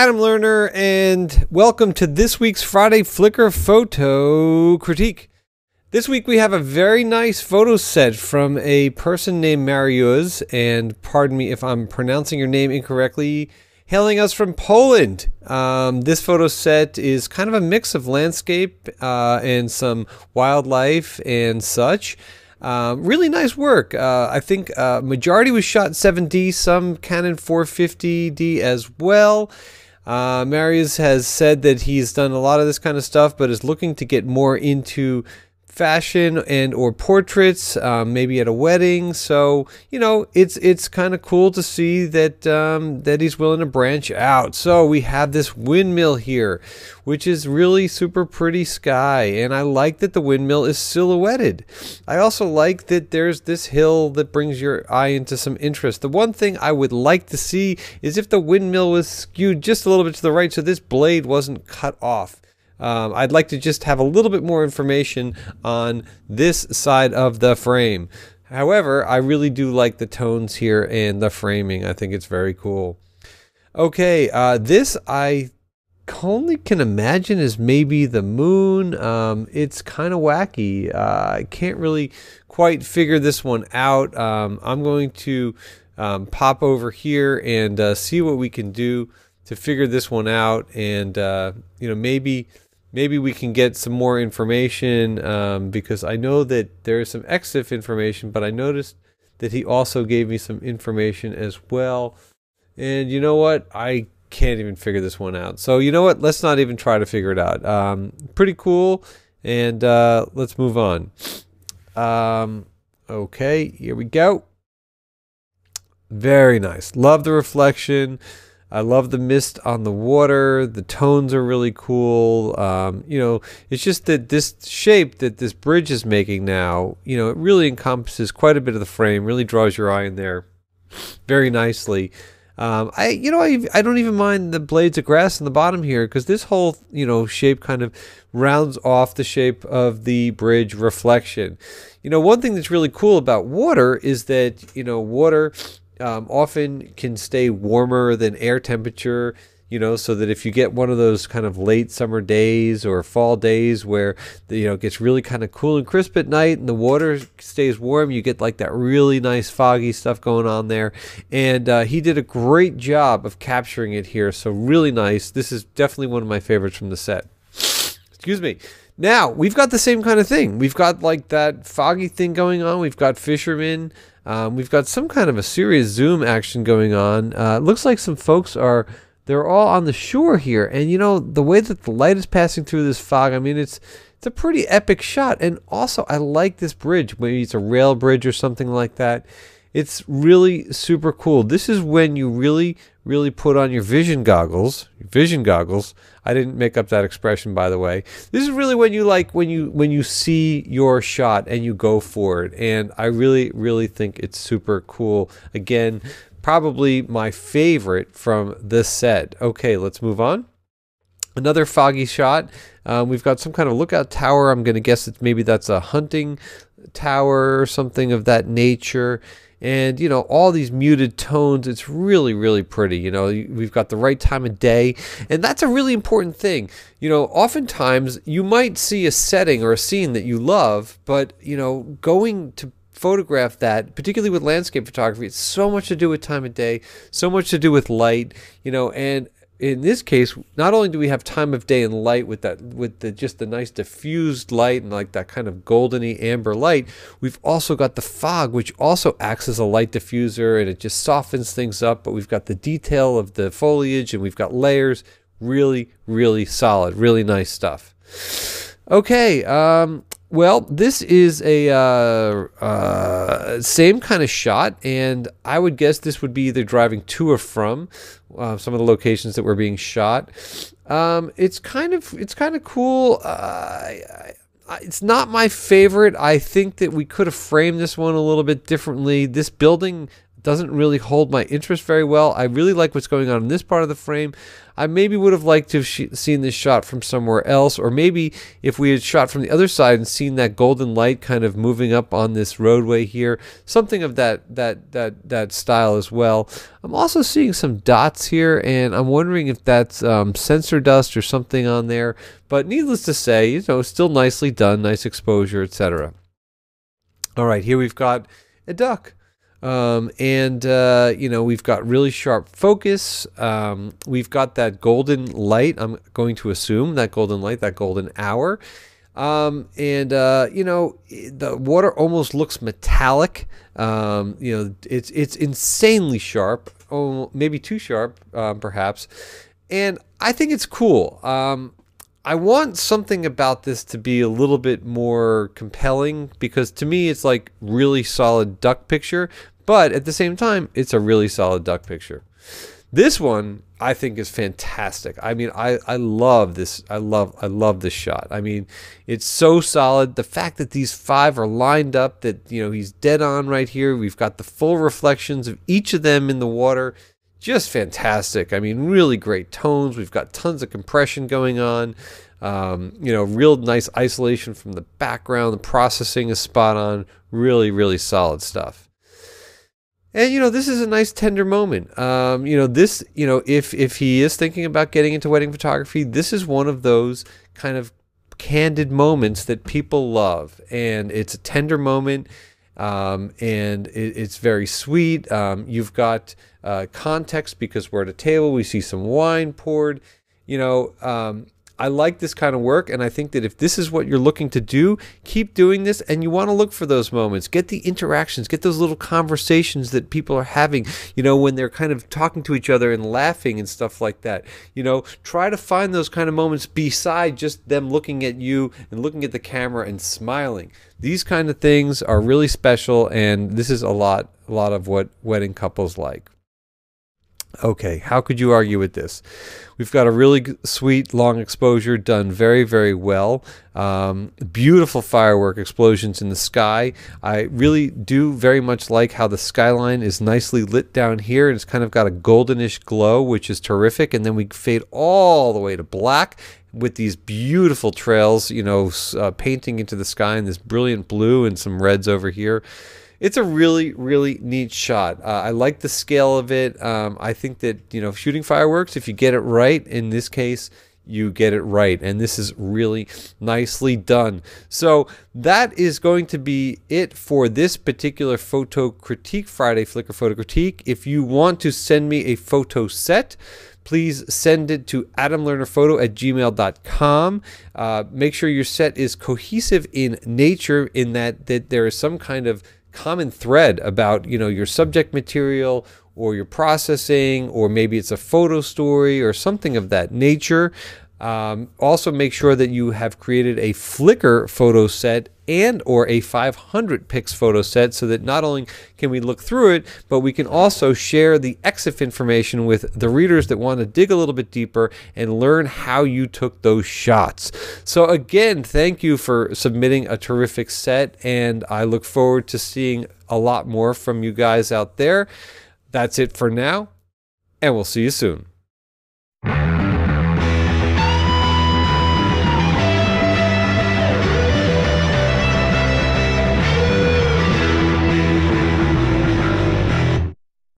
Adam Lerner, and welcome to this week's Friday Flickr Photo Critique. This week we have a very nice photo set from a person named Mariusz, and pardon me if I'm pronouncing your name incorrectly, hailing us from Poland. Um, this photo set is kind of a mix of landscape uh, and some wildlife and such. Um, really nice work. Uh, I think uh, majority was shot 7D, some Canon 450D as well. Uh, Mariusz has said that he's done a lot of this kind of stuff, but is looking to get more into fashion and or portraits, um, maybe at a wedding. So you know, it's it's kind of cool to see that um, that he's willing to branch out. So we have this windmill here, which is really super pretty sky, and I like that the windmill is silhouetted. I also like that there's this hill that brings your eye into some interest. The one thing I would like to see is if the windmill was skewed just a little bit to the right, so this blade wasn't cut off. Um, I'd like to just have a little bit more information on this side of the frame. However, I really do like the tones here and the framing. I think it's very cool. Okay, uh, this I only can imagine is maybe the moon. Um, it's kind of wacky. Uh, I can't really quite figure this one out. Um, I'm going to um, pop over here and uh, see what we can do to figure this one out and uh, you know maybe maybe we can get some more information um, because I know that there is some EXIF information, but I noticed that he also gave me some information as well. And you know what? I can't even figure this one out. So you know what? Let's not even try to figure it out. Um, pretty cool. And uh, let's move on. Um, okay, here we go. Very nice. Love the reflection. I love the mist on the water. The tones are really cool. Um, you know, it's just that this shape that this bridge is making now, you know, it really encompasses quite a bit of the frame, really draws your eye in there very nicely. Um, I, you know, I, I don't even mind the blades of grass in the bottom here because this whole, you know, shape kind of rounds off the shape of the bridge reflection. You know, one thing that's really cool about water is that, you know, water um, often can stay warmer than air temperature you know so that if you get one of those kind of late summer days or fall days where you know it gets really kind of cool and crisp at night and the water stays warm you get like that really nice foggy stuff going on there. And uh, he did a great job of capturing it here so really nice. This is definitely one of my favorites from the set. Excuse me. Now we've got the same kind of thing. We've got like that foggy thing going on. We've got fishermen um, we've got some kind of a serious zoom action going on. Uh, looks like some folks are they're all on the shore here, and you know the way that the light is passing through this fog. I mean, it's it's a pretty epic shot, and also I like this bridge. Maybe it's a rail bridge or something like that. It's really super cool. This is when you really, really put on your vision goggles. Vision goggles. I didn't make up that expression, by the way. This is really when you like when you when you see your shot and you go for it. And I really, really think it's super cool. Again, probably my favorite from this set. Okay, let's move on. Another foggy shot. Um, we've got some kind of lookout tower. I'm going to guess that maybe that's a hunting tower or something of that nature and you know all these muted tones it's really really pretty you know we've got the right time of day. And that's a really important thing. You know oftentimes you might see a setting or a scene that you love but you know going to photograph that particularly with landscape photography it's so much to do with time of day so much to do with light you know and in this case, not only do we have time of day and light with that, with the just the nice diffused light and like that kind of goldeny amber light, we've also got the fog, which also acts as a light diffuser and it just softens things up. But we've got the detail of the foliage and we've got layers. Really, really solid, really nice stuff. Okay, um, well, this is a uh, uh, same kind of shot, and I would guess this would be either driving to or from uh, some of the locations that were being shot. Um, it's kind of it's kind of cool. Uh, it's not my favorite. I think that we could have framed this one a little bit differently. This building doesn't really hold my interest very well. I really like what's going on in this part of the frame. I maybe would have liked to have sh- seen this shot from somewhere else, or maybe if we had shot from the other side and seen that golden light kind of moving up on this roadway here, something of that that that that style as well. I'm also seeing some dots here, and I'm wondering if that's um, sensor dust or something on there. But needless to say, you know, still nicely done, nice exposure, etc. All right, here we've got a duck. Um, and, uh, you know, we've got really sharp focus. Um, we've got that golden light. I'm going to assume that golden light, that golden hour. Um, and, uh, you know, the water almost looks metallic. Um, you know, it's, it's insanely sharp. Oh, maybe too sharp, um, perhaps. And I think it's cool. Um, I want something about this to be a little bit more compelling because to me it's like really solid duck picture, but at the same time it's a really solid duck picture. This one I think is fantastic. I mean, I, I love this. I love I love this shot. I mean, it's so solid. The fact that these five are lined up, that you know he's dead on right here. We've got the full reflections of each of them in the water just fantastic. I mean, really great tones. We've got tons of compression going on. Um, you know, real nice isolation from the background. The processing is spot on. Really, really solid stuff. And you know, this is a nice tender moment. Um, you know, this, you know, if if he is thinking about getting into wedding photography, this is one of those kind of candid moments that people love, and it's a tender moment. Um, and it, it's very sweet. Um, you've got uh, context because we're at a table, we see some wine poured. You know, um, I like this kind of work, and I think that if this is what you're looking to do, keep doing this. And you want to look for those moments, get the interactions, get those little conversations that people are having. You know, when they're kind of talking to each other and laughing and stuff like that. You know, try to find those kind of moments beside just them looking at you and looking at the camera and smiling. These kind of things are really special, and this is a lot, a lot of what wedding couples like. Okay, how could you argue with this? We've got a really sweet long exposure done very, very well. Um, beautiful firework explosions in the sky. I really do very much like how the skyline is nicely lit down here and it's kind of got a goldenish glow, which is terrific. And then we fade all the way to black with these beautiful trails, you know, uh, painting into the sky in this brilliant blue and some reds over here it's a really really neat shot. Uh, I like the scale of it. Um, I think that you know shooting fireworks, if you get it right, in this case, you get it right, and this is really nicely done. So that is going to be it for this particular photo critique Friday Flickr photo critique. If you want to send me a photo set please send it to adamlernerphoto at gmail.com. Uh, make sure your set is cohesive in nature, in that, that there is some kind of common thread about you know your subject material or your processing or maybe it's a photo story or something of that nature um, also make sure that you have created a Flickr photo set and or a 500px photo set so that not only can we look through it, but we can also share the EXIF information with the readers that want to dig a little bit deeper and learn how you took those shots. So again, thank you for submitting a terrific set and I look forward to seeing a lot more from you guys out there. That's it for now, and we'll see you soon.